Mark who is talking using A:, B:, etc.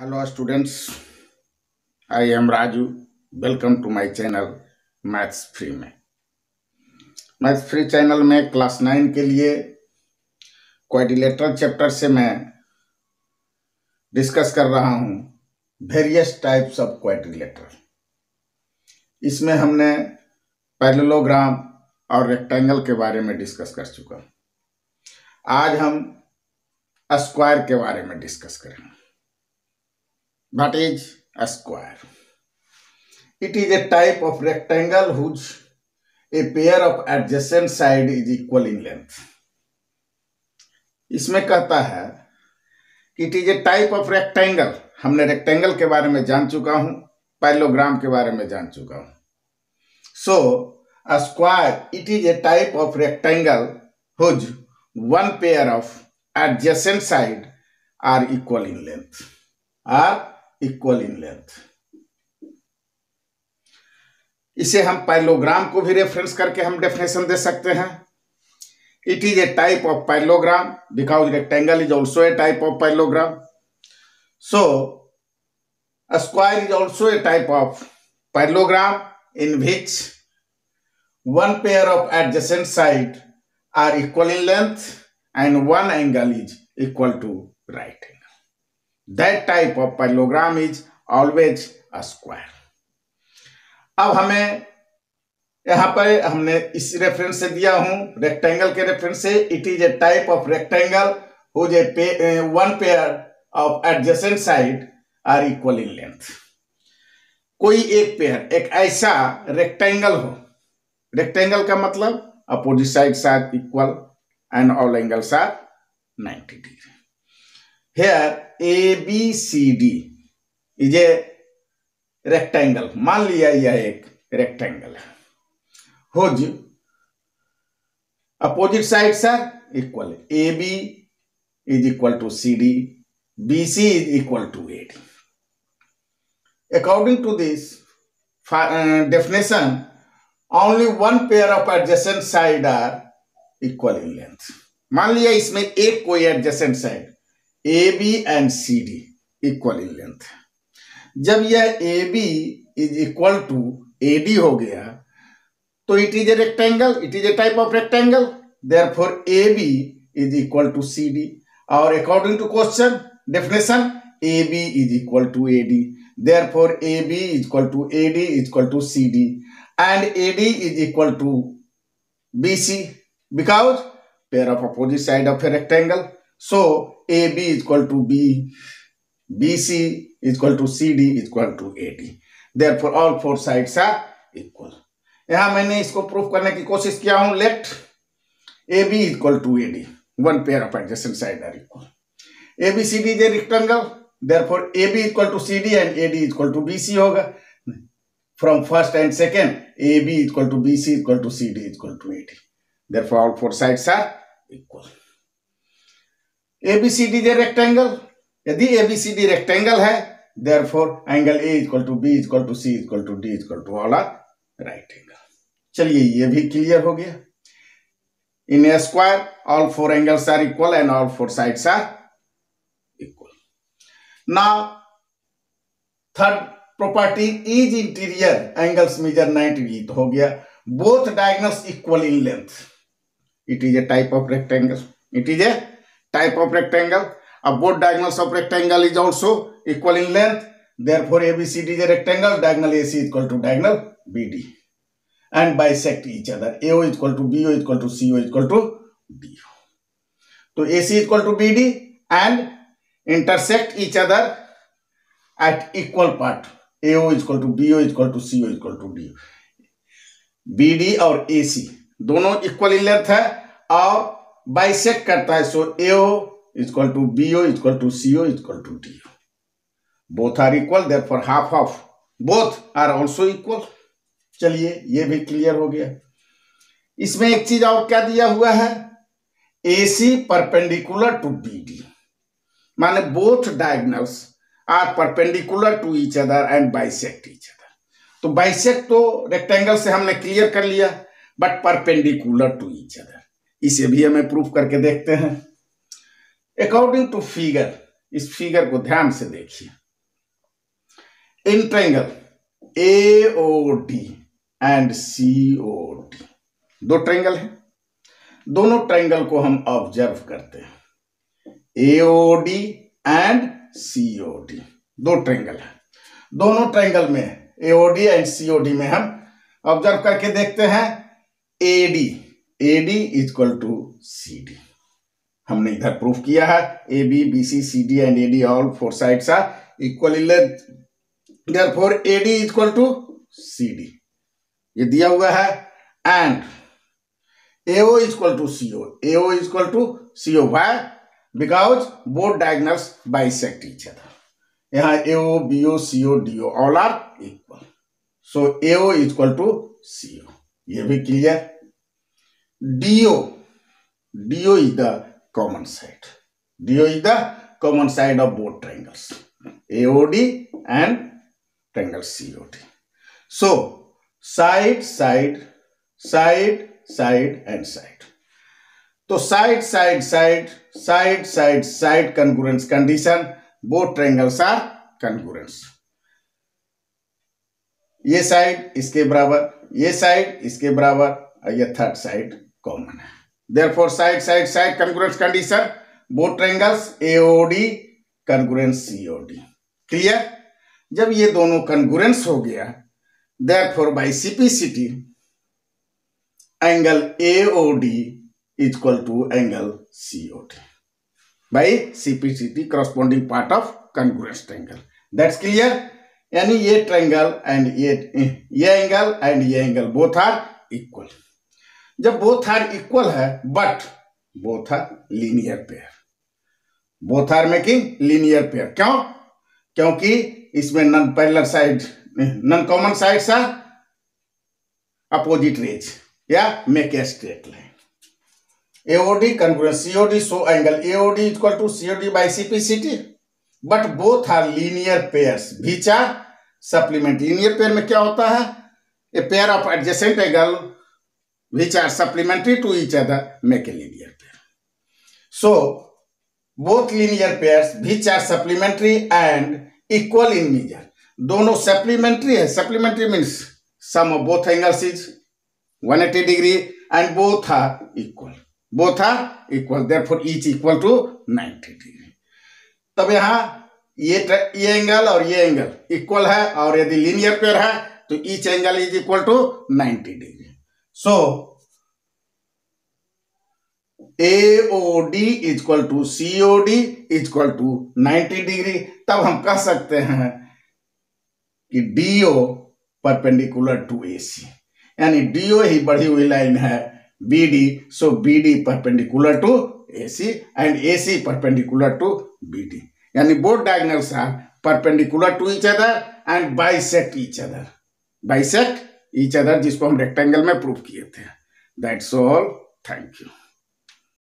A: Hello students, I am Raju. Welcome to my channel maths free में maths free channel में class nine के लिए quadrilateral chapter से मैं डिस्कस कर रहा हूँ वेरियस टाइप्स ऑफ़ क्वाड्रिलेटरल इसमें हमने पैरेललोग्राम और रेक्टेंगल के बारे में डिस्कस कर चुका आज हम स्क्वायर के बारे में डिस्कस करेंगे। What is a square? It is a type of rectangle whose a pair of adjacent side is equal in length. इसमें कहता है it is a type of rectangle हमने रेक्टेंगल के बारे में जान चुका हूँ पैलोग्राम के बारे में जान चुका हूँ so a square it is a type of rectangle whose one pair of adjacent side are equal in length are equal in length इसे हम पैलोग्राम को भी रेफरेंस करके हम डेफिनेशन दे सकते हैं। It is a type of parallelogram because rectangle is also a type of parallelogram so square is also a type of parallelogram in which one pair of adjacent side are equal in length and one angle is equal to right. That type of parallelogram is always a square. अब हमें यहाँ पर हमने इस reference से दिया हूँ rectangle के रेफरेंस से। It is a type of rectangle whose a one pair of adjacent side are equal in length कोई एक पेयर एक ऐसा रेक्टेंगल हो। रेक्टेंगल का मतलब opposite side are equal and all angles are 90 degree here A B C D is a rectangle मान लिया यह एक रेक्टेंगल है। Whose opposite sides are equal A B is equal to C D B C is equal to A D according to this definition only one pair of adjacent side are equal in length. मान लिया इसमें एक कोई adjacent side A B and C D equal in length जब यह A B is equal to A D हो गया तो it is a rectangle it is a type of rectangle therefore A B is equal to C D और according to question definition A B is equal to A D therefore A B is equal to A D is equal to C D and AD is equal to BC because pair of opposite side of a rectangle. so ab is equal to b bc is equal to cd is equal to ad therefore, all four sides are equal. यहाँ मैंने इसको proof करने की कोशिश किया हूँ let A B equal to A D one pair of adjacent side are equal A B C D rectangle therefore A B equal to C D and A D equal to B C होगा. From first and second A B equal to B C equal to C D equal to A D therefore all four sides are equal ABCD the rectangle यदि ABCD rectangle है there four angle equal to B equal to C equal to D equal to all are right angle चलिए ये भी clear हो गया। In a square all four angles are equal and all four sides are equal ना third property is interior angles measure night भी हो गया। Both diagonals equal in length it is a type of rectangle it is a type of rectangle अब both diagonals of rectangle is also equal in length therefore abcd is a rectangle diagonal ac is equal to diagonal bd and bisect each other ao is equal to bo is equal to co is equal to do तो ac is equal to bd and intersect each other at equal part AO is equal to BO is equal to CO is equal to DO. BD और AC दोनों equal in length है और bisect करता है so AO is equal to BO to equal to CO is equal to DO. Both are equal, therefore half of both are also equal. चलिए, ये भी clear हो गया। इसमें एक चीज़ और क्या दिया हुआ है? AC perpendicular to B D माने both diagonals are perpendicular to each other and bisect each other तो बाइसेक्ट तो रेक्टेंगल से हमने क्लियर कर लिया but perpendicular to each other इसे भी हमें प्रूफ करके देखते हैं। अकॉर्डिंग टू फिगर इस फिगर को ध्यान से देखिए। In triangle A O D and C O D दो ट्रैंगल है। दोनों ट्रैंगल को हम ऑब्ज़र्व करते हैं। A O D and C O D दो ट्रैंगल है। दोनों ट्रैंगल में A O D and C O D में हम ऑब्ज़र्व करके देखते हैं। A D A D is equal to C D हमने इधर प्रूफ किया है। A B B C C D and A D all four side are equal in लेर four A D is equal to C D ये दिया हुआ है। And AO is equal to C O AO is equal to C O why because both diagonal bisect यहाँ AO B O C O D O all are equal so AO is equal to C O ये भी clear DO, DO is the common side. DO is the common side of both triangles. AOD and triangle COD. So side, side, side, side and side तो side side side side side side congruence condition both triangles are congruence ये side इसके बराबर ये side इसके बराबर और ये third side common है therefore side side side congruence condition both triangles AOD congruence COD clear जब ये दोनों कंकुरेंस हो गया therefore by CPCT angle AOD is equal to angle COD by CPCT corresponding part of congruence triangle. That's clear? यानी ये triangle and ये ये angle and ये एंगल बोथ आर इक्वल जब बोथ आर इक्वल है but both are linear pair both are making linear pair क्यों? क्योंकि इसमें non parallel side non common side सा अपोजिट रेज या make a straight line AOD converse COD so angle AOD equal to COD by CP CT but both are linear pair भीचा supplement linear pair में क्या होता है? A pair of adjacent angle which are supplementary to each other make a linear pair. So, both linear pairs which are supplementary and equal in measure. दोनों supplementary है. Supplementary means sum of both angles is 180 degree and both are equal both are equal therefore each equal to 90 degree तब यहाँ ये ये angle और ये angle equal है और यदि लीनियर पेयर है तो each angle is equal to 90 degree so AOD equal to COD equal to 90 degree तब हम कह सकते हैं कि DO परपेंडिकुलर टू AC यानी डीओ ही बढ़ी हुई लाइन है B D so B D perpendicular to A C and A C perpendicular to B D यानी both diagonals are perpendicular to each other and bisect each other bisect each other जिसको हम rectangle में prove किए थे। That's all thank you